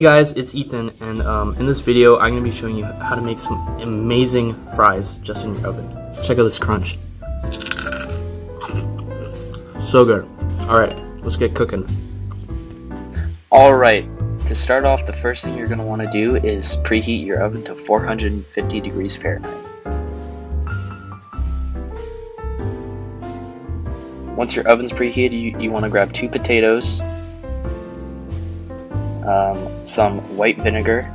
Hey guys, it's Ethan, and um, in this video, I'm going to be showing you how to make some amazing fries just in your oven. Check out this crunch. So good. Alright, let's get cooking. Alright, to start off, the first thing you're going to want to do is preheat your oven to 450 degrees Fahrenheit. Once your oven's preheated, you, you want to grab two potatoes, um, some white vinegar,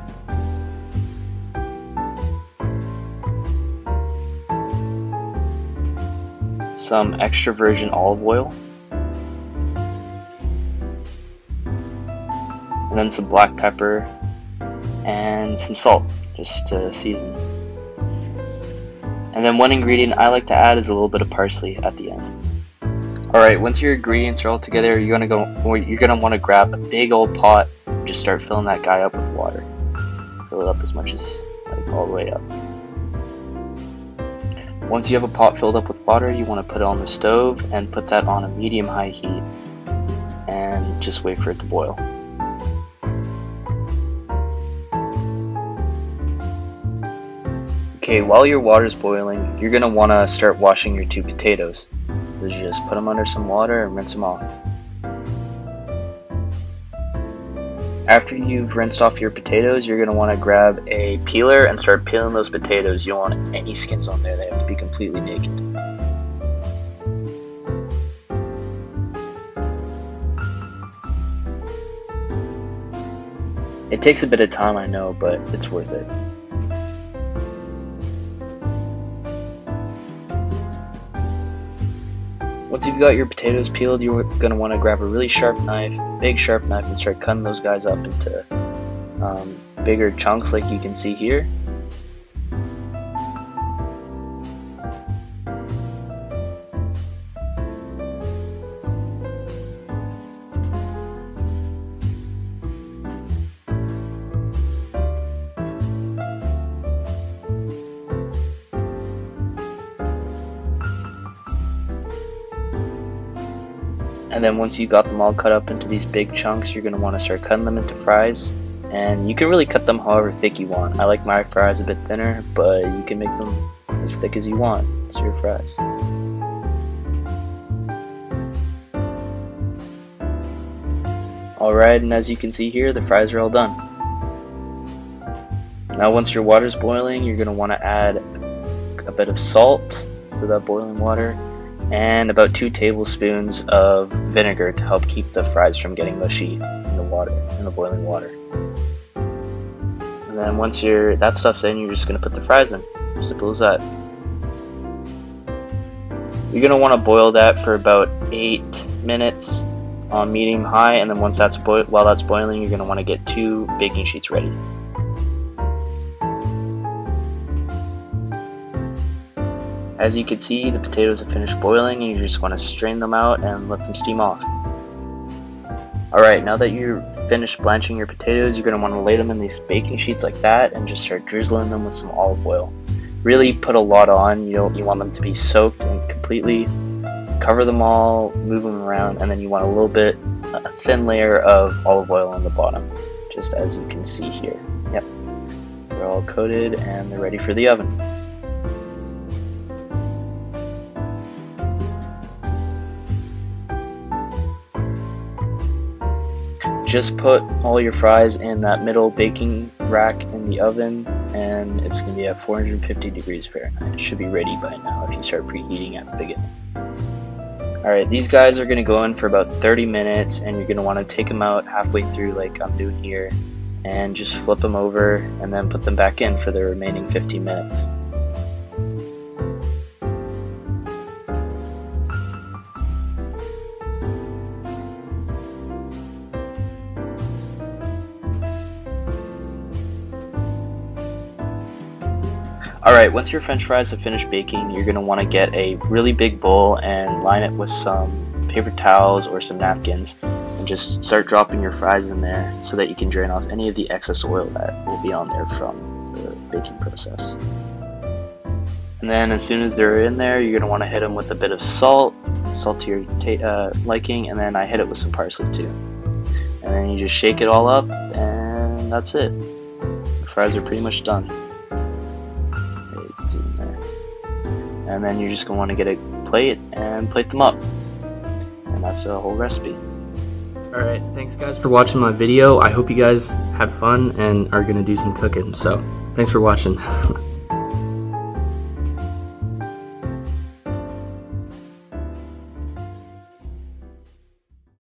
some extra virgin olive oil, and then some black pepper and some salt just to season. And then one ingredient I like to add is a little bit of parsley at the end. Alright, once your ingredients are all together, you're gonna go you're gonna want to grab a big old pot just start filling that guy up with water. Fill it up as much as, like, all the way up. Once you have a pot filled up with water, you want to put it on the stove and put that on a medium-high heat and just wait for it to boil. Okay, while your water's boiling, you're going to want to start washing your two potatoes. So just put them under some water and rinse them off. After you've rinsed off your potatoes, you're going to want to grab a peeler and start peeling those potatoes. You don't want any skins on there, they have to be completely naked. It takes a bit of time, I know, but it's worth it. Once you've got your potatoes peeled, you're going to want to grab a really sharp knife, big sharp knife, and start cutting those guys up into um, bigger chunks like you can see here. And then once you got them all cut up into these big chunks, you're going to want to start cutting them into fries. And you can really cut them however thick you want. I like my fries a bit thinner, but you can make them as thick as you want. It's your fries. Alright, and as you can see here, the fries are all done. Now once your water's boiling, you're going to want to add a bit of salt to that boiling water and about two tablespoons of vinegar to help keep the fries from getting mushy in the water, in the boiling water. And then once your that stuff's in, you're just gonna put the fries in. Simple as that. You're gonna want to boil that for about eight minutes on medium high, and then once that's while that's boiling, you're gonna want to get two baking sheets ready. As you can see, the potatoes have finished boiling and you just want to strain them out and let them steam off. Alright, now that you're finished blanching your potatoes, you're going to want to lay them in these baking sheets like that and just start drizzling them with some olive oil. Really put a lot on, you don't you want them to be soaked and completely cover them all, move them around, and then you want a little bit, a thin layer of olive oil on the bottom, just as you can see here. Yep, they're all coated and they're ready for the oven. Just put all your fries in that middle baking rack in the oven and it's going to be at 450 degrees Fahrenheit. It should be ready by now if you start preheating at the beginning. Alright, these guys are going to go in for about 30 minutes and you're going to want to take them out halfway through like I'm doing here and just flip them over and then put them back in for the remaining 15 minutes. Alright, once your french fries have finished baking, you're going to want to get a really big bowl and line it with some paper towels or some napkins and just start dropping your fries in there so that you can drain off any of the excess oil that will be on there from the baking process. And then as soon as they're in there, you're going to want to hit them with a bit of salt, salt to your uh, liking, and then I hit it with some parsley too. And then you just shake it all up and and that's it. The fries are pretty much done. And then you're just gonna want to get a plate and plate them up. And that's the whole recipe. Alright, thanks guys for watching my video. I hope you guys had fun and are gonna do some cooking. So, thanks for watching.